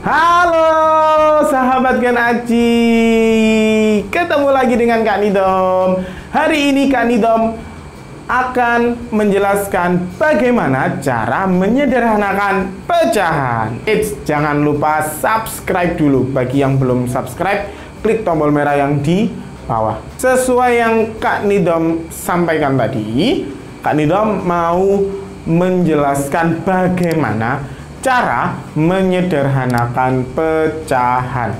Halo sahabat Gen Aci Ketemu lagi dengan Kak Nidom. Hari ini Kak Nidom akan menjelaskan bagaimana cara menyederhanakan pecahan. Eits, jangan lupa subscribe dulu. Bagi yang belum subscribe, klik tombol merah yang di bawah. Sesuai yang Kak Nidom sampaikan tadi Kak Nidom mau menjelaskan bagaimana cara menyederhanakan pecahan.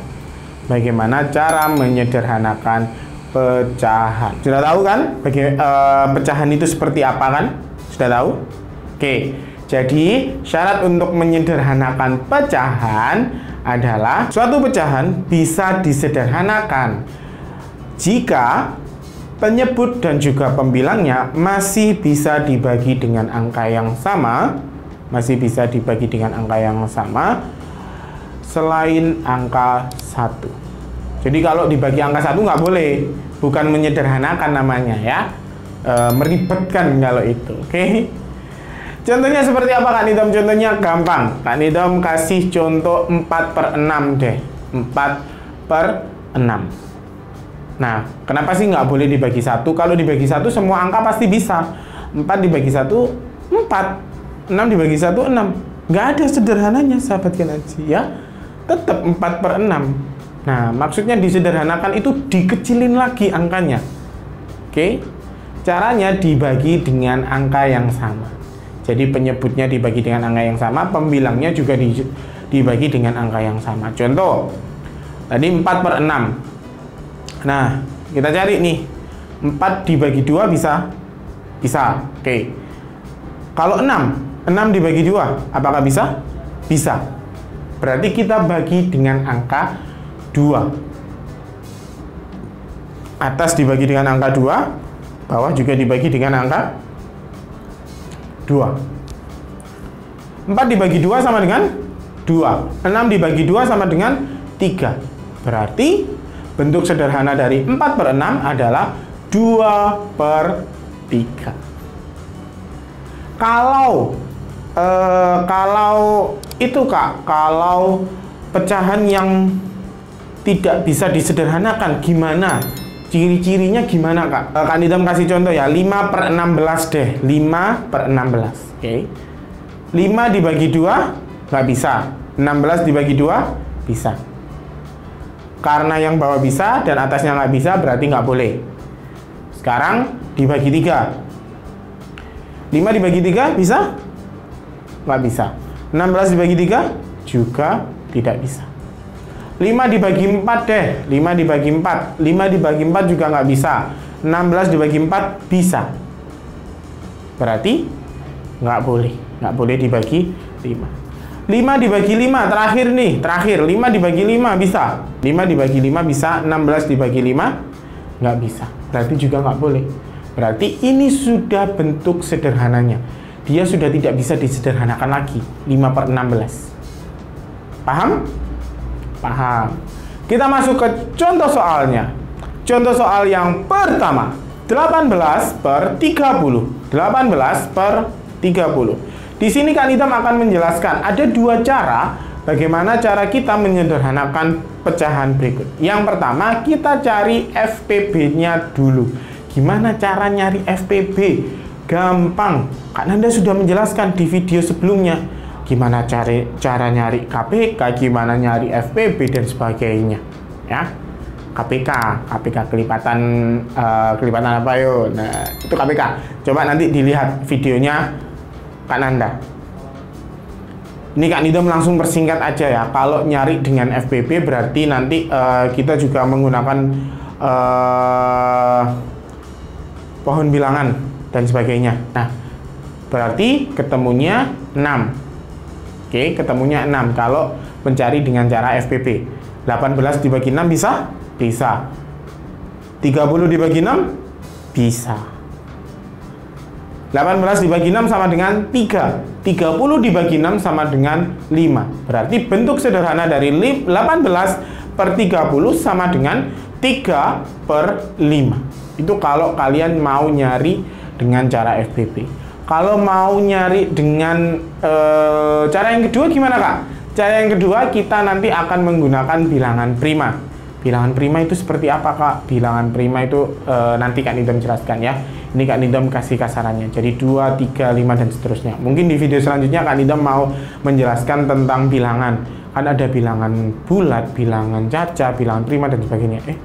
Bagaimana cara menyederhanakan pecahan? Sudah tahu kan? Bagi, uh, pecahan itu seperti apa kan? Sudah tahu? Oke. Jadi, syarat untuk menyederhanakan pecahan adalah suatu pecahan bisa disederhanakan jika penyebut dan juga pembilangnya masih bisa dibagi dengan angka yang sama masih bisa dibagi dengan angka yang sama selain angka satu. Jadi kalau dibagi angka satu nggak boleh, bukan menyederhanakan namanya ya, e, meribetkan kalau itu. Oke. Okay? Contohnya seperti apa Kak Nidom? Contohnya gampang. Kak Nidom kasih contoh 4 per 6 deh. 4 per 6. Nah, kenapa sih nggak boleh dibagi satu? Kalau dibagi satu semua angka pasti bisa. 4 dibagi satu 4 6 dibagi 1, 6. Nggak ada sederhananya, sahabat Kenaji, ya. Tetap 4 per 6. Nah, maksudnya disederhanakan itu dikecilin lagi angkanya. Oke? Caranya dibagi dengan angka yang sama. Jadi penyebutnya dibagi dengan angka yang sama, pembilangnya juga di, dibagi dengan angka yang sama. Contoh, tadi 4 per 6. Nah, kita cari nih. 4 dibagi 2 bisa? Bisa. Oke. Kalau 6, 6 dibagi 2, apakah bisa? Bisa. Berarti kita bagi dengan angka 2. Atas dibagi dengan angka 2, bawah juga dibagi dengan angka 2. 4 dibagi 2 sama dengan 2. 6 dibagi 2 sama dengan 3. Berarti bentuk sederhana dari 4 per 6 adalah 2 per 3. Kalau uh, kalau itu kak, kalau pecahan yang tidak bisa disederhanakan gimana? Ciri-cirinya gimana kak? Uh, kak Nidam kasih contoh ya, 5 per 16 deh, 5 per 16 Oke okay. 5 dibagi 2 nggak bisa 16 dibagi 2 bisa Karena yang bawah bisa dan atasnya nggak bisa berarti nggak boleh Sekarang dibagi 3 5 dibagi 3 bisa? Nggak bisa. 16 dibagi 3 juga tidak bisa. 5 dibagi 4 deh. 5 dibagi 4 5 dibagi 4 juga nggak bisa. 16 dibagi 4 bisa. Berarti nggak boleh. Nggak boleh dibagi 5 5 dibagi 5 terakhir nih. Terakhir 5 dibagi 5 bisa. 5 dibagi 5 bisa 16 dibagi 5 nggak bisa. Berarti juga nggak boleh. Berarti ini sudah bentuk sederhananya dia sudah tidak bisa disederhanakan lagi. 5 per 16 paham? paham. Kita masuk ke contoh soalnya. Contoh soal yang pertama. 18 per 30 18 per 30 di sini Kak Nitam akan menjelaskan ada dua cara bagaimana cara kita menyederhanakan pecahan berikut. Yang pertama kita cari FPB-nya dulu. Gimana cara nyari FPB Gampang. Kak Nanda sudah menjelaskan di video sebelumnya gimana cari cara nyari KPK, gimana nyari FPB dan sebagainya. Ya. KPK, KPK kelipatan uh, kelipatan apa yo? Nah, itu KPK. Coba nanti dilihat videonya Kak Nanda. Ini Kak Nidom langsung persingkat aja ya. Kalau nyari dengan FPB berarti nanti uh, kita juga menggunakan uh, pohon bilangan dan sebagainya. Nah, berarti ketemunya 6. Oke, ketemunya 6 kalau mencari dengan cara FPP. 18 dibagi 6 bisa? Bisa. 30 dibagi 6? Bisa. 18 dibagi 6 sama dengan 3. 30 dibagi 6 sama dengan 5. Berarti bentuk sederhana dari 18 per 30 sama dengan 3 per 5. Itu kalau kalian mau nyari dengan cara FPP. Kalau mau nyari dengan e, cara yang kedua gimana kak? Cara yang kedua, kita nanti akan menggunakan bilangan prima. Bilangan prima itu seperti apa, Kak? Bilangan prima itu e, nanti Kak Nidom jelaskan ya. Ini Kak Nidom kasih kasarannya. Jadi 2, 3, 5, dan seterusnya. Mungkin di video selanjutnya Kak Nidom mau menjelaskan tentang bilangan. Kan ada bilangan bulat, bilangan caca, bilangan prima, dan sebagainya. Eh,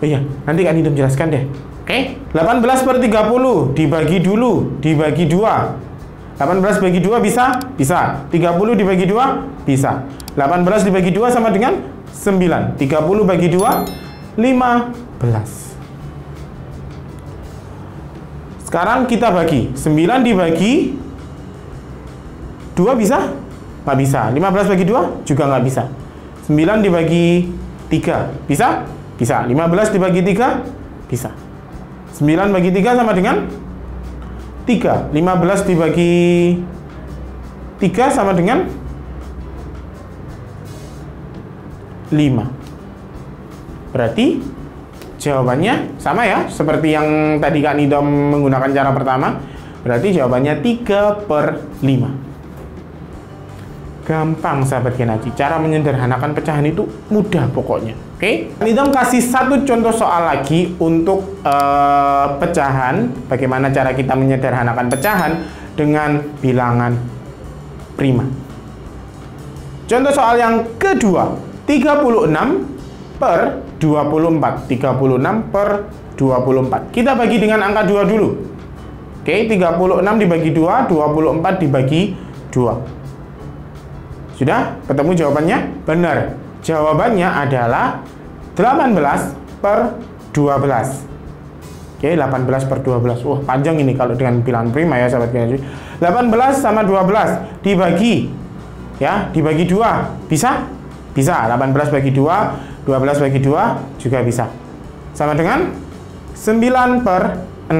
oh iya, nanti Kak Nidom jelaskan deh. Oke, 18 per 30 dibagi dulu, dibagi 2 18 bagi 2 bisa? Bisa. 30 dibagi 2? Bisa. 18 dibagi 2 sama dengan 9. 30 bagi 2? 15. Sekarang kita bagi. 9 dibagi 2 bisa? Nggak bisa. 15 bagi 2? Juga nggak bisa. 9 dibagi 3. Bisa? Bisa. 15 dibagi 3? Bisa. 9 bagi 3 sama dengan 3 15 dibagi 3 sama dengan 5 berarti jawabannya sama ya seperti yang tadi Kak Nidom menggunakan cara pertama. Berarti jawabannya 3 per 5 Gampang sahabat Genaji. Cara menyederhanakan pecahan itu mudah pokoknya. Oke? Okay? Nidom kasih satu contoh soal lagi untuk uh, pecahan. Bagaimana cara kita menyederhanakan pecahan dengan bilangan prima. Contoh soal yang kedua. 36 per 24. 36 per 24. Kita bagi dengan angka 2 dulu. Oke, okay, 36 dibagi 2, 24 dibagi 2. Sudah ketemu jawabannya? Benar. Jawabannya adalah 18 per 12. Oke, 18 per 12. Wah, panjang ini kalau dengan bilangan prima ya, sahabat kinerja. 18 sama 12 dibagi ya, dibagi 2. Bisa? Bisa. 18 bagi 2, 12 bagi 2 juga bisa. Sama dengan 9 per 6.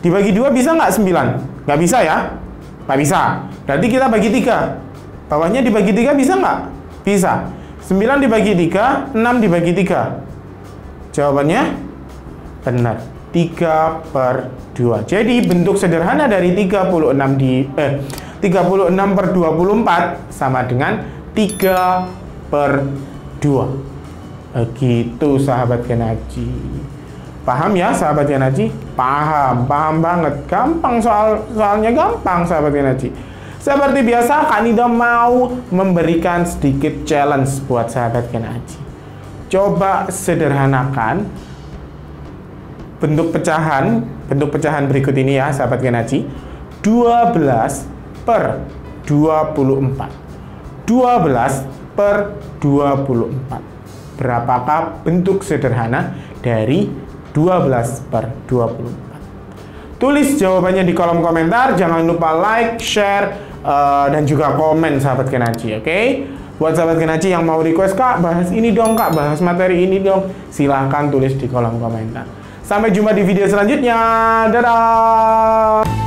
Dibagi 2 bisa nggak 9? Nggak bisa ya? Nggak bisa. Berarti kita bagi tiga. Bawahnya dibagi tiga bisa nggak? Bisa. 9 dibagi 3, 6 dibagi 3. Jawabannya benar. 3 per 2. Jadi bentuk sederhana dari 36 di eh 36 per 24 sama dengan 3 per 2. Begitu sahabat Genaji. Paham ya sahabat Genaji? Paham, paham banget. Gampang soal soalnya gampang sahabat Genaji. Seperti biasa, Kak Nida mau memberikan sedikit challenge buat sahabat Ken Aji. Coba sederhanakan bentuk pecahan, bentuk pecahan berikut ini ya, sahabat Ken Aji. 12 per 24. 12 per 24. Berapakah bentuk sederhana dari 12 per 24? Tulis jawabannya di kolom komentar. Jangan lupa like, share, uh, dan juga komen sahabat Kenaci, oke? Okay? Buat sahabat Kenaci yang mau request kak bahas ini dong kak, bahas materi ini dong, silahkan tulis di kolom komentar. Sampai jumpa di video selanjutnya, dadah.